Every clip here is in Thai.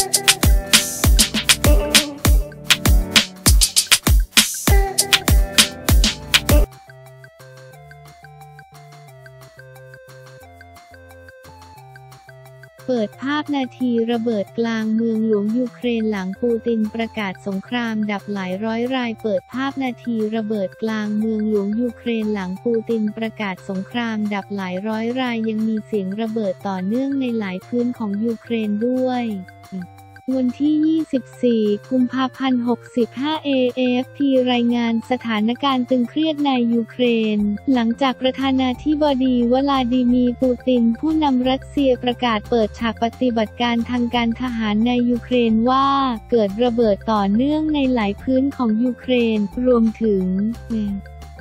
Thank you. เปิดภาพนาทีระเบิดกลางเมืองหลวงยูเครนหลังปูตินประกาศสงครามดับหลายร้อยราย เปิดภาพนาทีระเบิดกลางเมืองหลวงยูเครนหลังปูตินประกาศสงครามดับหลายร้อยรายยังมีเสียงระเบิดต่อเนื่องในหลายพื้นของยูเครนด้วย วันที่ 24 กุมภาพันธ์ 65 AFP รายงานสถานการณ์ตึงเครียดในยูเครน หลังจากประธานาธิบดีวลาดิมีร์ปูติน ผู้นำรัสเซียประกาศเปิดฉากปฏิบัติการทางการทหารในยูเครนว่า เกิดระเบิดต่อเนื่องในหลายพื้นของยูเครน รวมถึง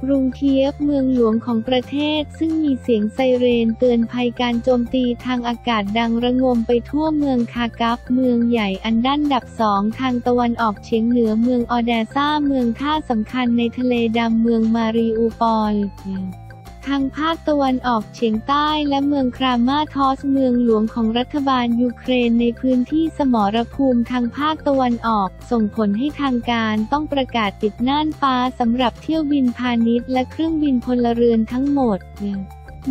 กรุงเคียฟเมืองหลวงของประเทศ ซึ่งมีเสียงไซเรนเตือนภัยการโจมตีทางอากาศดังระงมไปทั่วเมืองคาร์คิฟเมืองใหญ่อันด้านดับสองทางตะวันออกเฉียงเหนือเมืองออเดซ่าเมืองท่าสำคัญในทะเลดำเมืองมาริอูปอล ทางภาคตะวันออกเฉียงใต้และเมืองครามาทอสเมืองหลวงของรัฐบาลยูเครนในพื้นที่สมรภูมิทางภาคตะวันออก ส่งผลให้ทางการต้องประกาศปิดน่านฟ้าสำหรับเที่ยวบินพาณิชย์และเครื่องบินพลเรือนทั้งหมด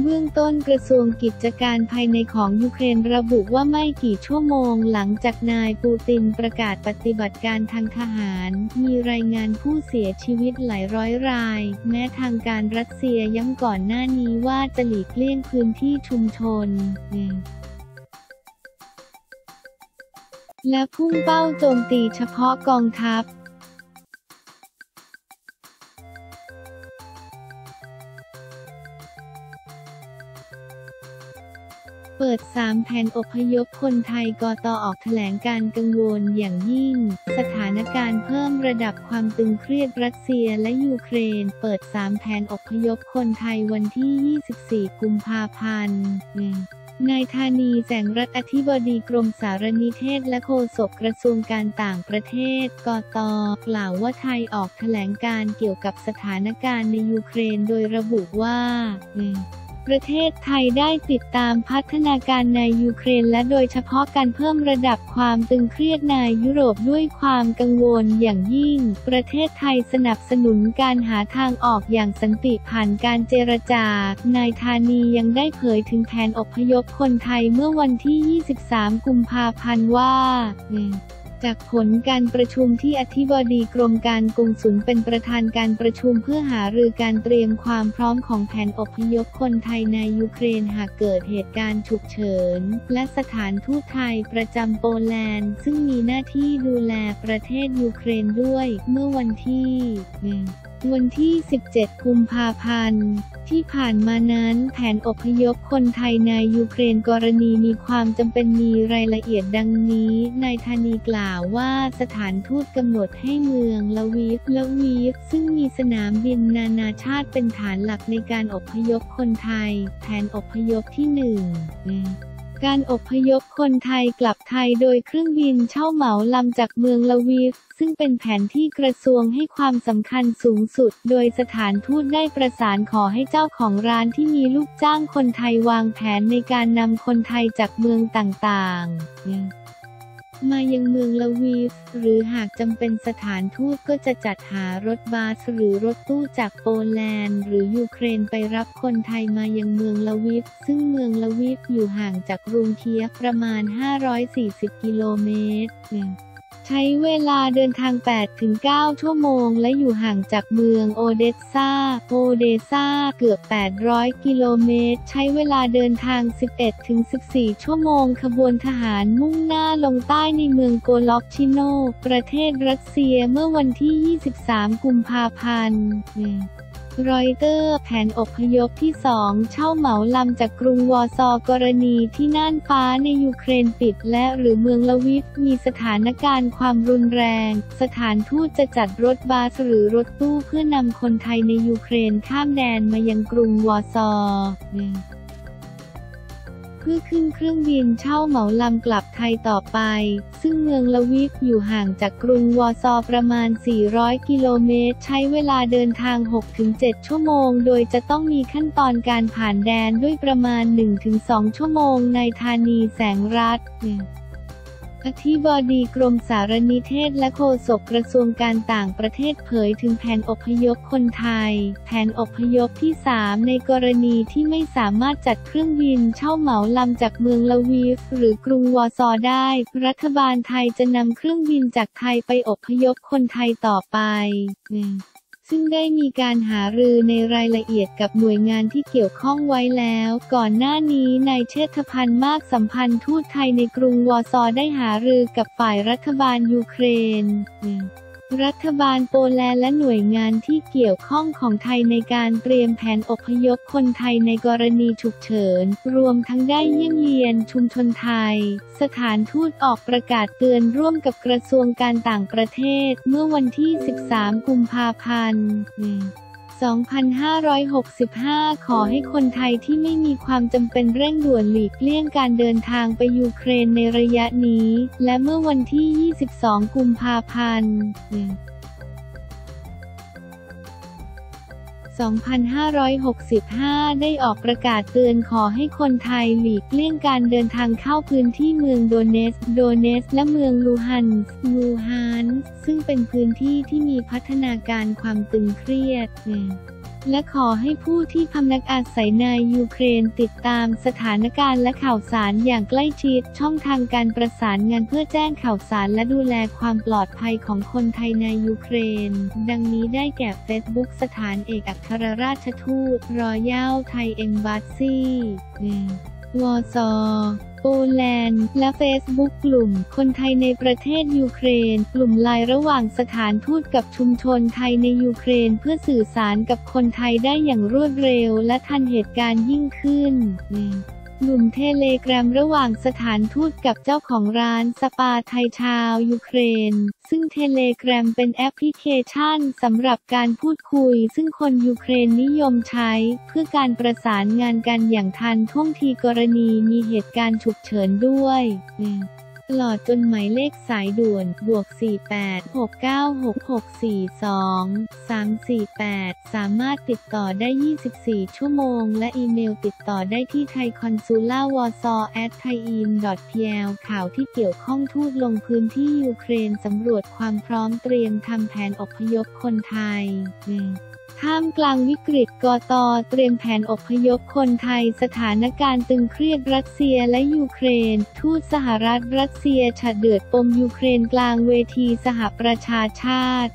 เบื้องต้นกระทรวงกิจการภายในของยูเครนระบุว่าไม่กี่ชั่วโมงหลังจากนายปูตินประกาศปฏิบัติการทางทหาร มีรายงานผู้เสียชีวิตหลายร้อยราย แม้ทางการรัสเซียย้ำก่อนหน้านี้ว่าจะหลีกเลี่ยงพื้นที่ชุมชนและพุ่งเป้าโจมตีเฉพาะกองทัพ เปิด 3 แผนอพยพคนไทยกตอออกแถลงการกังวลอย่างยิ่ง สถานการณ์เพิ่มระดับความตึงเครียดรัสเซียและยูเครน เปิด 3 แผนอพยพคนไทยวันที่ 24 กุมภาพันธ์นายธานีแสงรัฐอธิบดีกรมสารนิเทศและโฆษกกระทรวงการต่างประเทศกตกล่าวว่าไทยออกแถลงการเกี่ยวกับสถานการณ์ในยูเครนโดยระบุว่า ประเทศไทยได้ติดตามพัฒนาการในยูเครนและโดยเฉพาะการเพิ่มระดับความตึงเครียดในยุโรปด้วยความกังวลอย่างยิ่ง ประเทศไทยสนับสนุนการหาทางออกอย่างสันติผ่านการเจรจา นายธานียังได้เผยถึงแผนอพยพคนไทยเมื่อวันที่ 23 กุมภาพันธ์ว่า จากผลการประชุมที่อธิบดีกรมการกงสุลเป็นประธานการประชุมเพื่อหารือการเตรียมความพร้อมของแผนอพยพคนไทยในยูเครนหากเกิดเหตุการณ์ฉุกเฉิน และสถานทูตไทยประจำโปแลนด์ ซึ่งมีหน้าที่ดูแลประเทศยูเครนด้วย เมื่อวันที่ วันที่ 17 กุมภาพันธ์ ที่ผ่านมานั้นแผนอพยพคนไทยในยูเครนกรณีมีความจำเป็นมีรายละเอียดดังนี้นายธานีกล่าวว่าสถานทูตกำหนดให้เมืองละวีฟละวีฟซึ่งมีสนามบินนานาชาติเป็นฐานหลักในการอพยพคนไทย แผนอพยพที่หนึ่ง การอพยพคนไทยกลับไทยโดยเครื่องบินเช่าเหมาลำจากเมืองลาวีฟ ซึ่งเป็นแผนที่กระทรวงให้ความสำคัญสูงสุด โดยสถานทูตได้ประสานขอให้เจ้าของร้านที่มีลูกจ้างคนไทยวางแผนในการนำคนไทยจากเมืองต่างๆ มายังเมืองลาวีฟ หรือหากจำเป็นสถานทูตก็จะจัดหารถบัสหรือรถตู้จากโปแลนด์ หรือยูเครนไปรับคนไทยมายังเมืองลาวีฟ ซึ่งเมืองลาวีฟอยู่ห่างจากกรุงเคียฟประมาณ 540 กิโลเมตร ใช้เวลาเดินทาง 8-9 ชั่วโมง และอยู่ห่างจากเมืองโอเดสซา โอเดซาเกือบ 800 กิโลเมตร ใช้เวลาเดินทาง 11-14 ชั่วโมง ขบวนทหารมุ่งหน้าลงใต้ในเมืองโกล็อกชิโน ประเทศรัสเซียเมื่อวันที่ 23 กุมภาพันธ์ รอยเตอร์ แผนอพยพที่สองเช่าเหมาลำจากกรุงวอร์ซอกรณีที่น่านฟ้าในยูเครนปิดและหรือเมืองลวิฟมีสถานการณ์ความรุนแรง สถานทูตจะจัดรถบัสหรือรถตู้เพื่อนำคนไทยในยูเครนข้ามแดนมายังกรุงวอร์ซอ เพื่อขึ้นเครื่องบินเช่าเหมาลำกลับไทยต่อไป ซึ่งเมืองละวิฟอยู่ห่างจากกรุงวอร์ซอประมาณ 400 กิโลเมตร ใช้เวลาเดินทาง 6-7 ชั่วโมง โดยจะต้องมีขั้นตอนการผ่านแดนด้วยประมาณ 1-2 ชั่วโมงนายธานีแสงรัตน์ อธิบดีกรมสารนิเทศและโฆษกกระทรวงการต่างประเทศเผยถึงแผนอพยพคนไทย แผนอพยพที่ 3 ในกรณีที่ไม่สามารถจัดเครื่องบินเช่าเหมาลำจากเมืองลาวีฟ หรือกรุงวอร์ซอได้ รัฐบาลไทยจะนำเครื่องบินจากไทยไปอพยพคนไทยต่อไป ซึ่งได้มีการหารือในรายละเอียดกับหน่วยงานที่เกี่ยวข้องไว้แล้ว ก่อนหน้านี้นายเชษฐพันธ์มักสัมพันธุ์ทูตไทยในกรุงวอร์ซอได้หารือกับฝ่ายรัฐบาลยูเครน รัฐบาลโปแลนด์และหน่วยงานที่เกี่ยวข้องของไทยในการเตรียมแผนอพยพคนไทยในกรณีฉุกเฉิน รวมทั้งได้เยี่ยมเยียนชุมชนไทย สถานทูตออกประกาศเตือนร่วมกับกระทรวงการต่างประเทศ เมื่อวันที่ 13 กุมภาพันธ์ 2565 ขอให้คนไทยที่ไม่มีความจำเป็นเร่งด่วนหลีกเลี่ยงการเดินทางไปยูเครนในระยะนี้ และเมื่อวันที่ 22 กุมภาพันธ์ 2565 ได้ออกประกาศเตือนขอให้คนไทยหลีกเลี่ยงการเดินทางเข้าพื้นที่เมืองโดเนส โดเนส และเมืองลูฮันลูฮานซึ่งเป็นพื้นที่ที่มีพัฒนาการความตึงเครียด และขอให้ผู้ที่พำนักอาศัยในยูเครนติดตามสถานการณ์และข่าวสารอย่างใกล้ชิด ช่องทางการประสานงานเพื่อแจ้งข่าวสารและดูแลความปลอดภัยของคนไทยในยูเครน ดังนี้ได้แก่เฟซบุ๊กสถานเอกอัครราชทูต Royal Thai Embassy Warsaw โปแลนด์ และเฟซบุ๊กกลุ่ม คนไทยในประเทศยูเครน กลุ่มไลน์ระหว่างสถานทูตกับชุมชนไทยในยูเครนเพื่อสื่อสารกับคนไทยได้อย่างรวดเร็วและทันเหตุการณ์ยิ่งขึ้น กลุ่มเทเลแกรมระหว่างสถานทูตกับเจ้าของร้านสปาไทยชาวยูเครน ซึ่งเทเลแกรมเป็นแอปพลิเคชันสำหรับการพูดคุย ซึ่งคนยูเครนนิยมใช้ เพื่อการประสานงานกันอย่างทันท่วงทีกรณีมีเหตุการณ์ฉุกเฉินด้วย ตลอดจนหมายเลขสายด่วนบวก 48696642 348 สามารถติดต่อได้ 24 ชั่วโมง และอีเมลติดต่อได้ที่ Thai consular Warsaw at Thai in dot พข่าวที่เกี่ยวข้องทูตลงพื้นที่ยูเครนสำรวจความพร้อมเตรียมทำแผนอพยพคนไทย ท่ามกลางวิกฤตกอตเตรียมแผนอพยพคนไทยสถานการณ์ตึงเครียดรัสเซียและยูเครน ทูตสหรัฐรัสเซียฉะเดือดปมยูเครนกลางเวทีสหประชาชาติ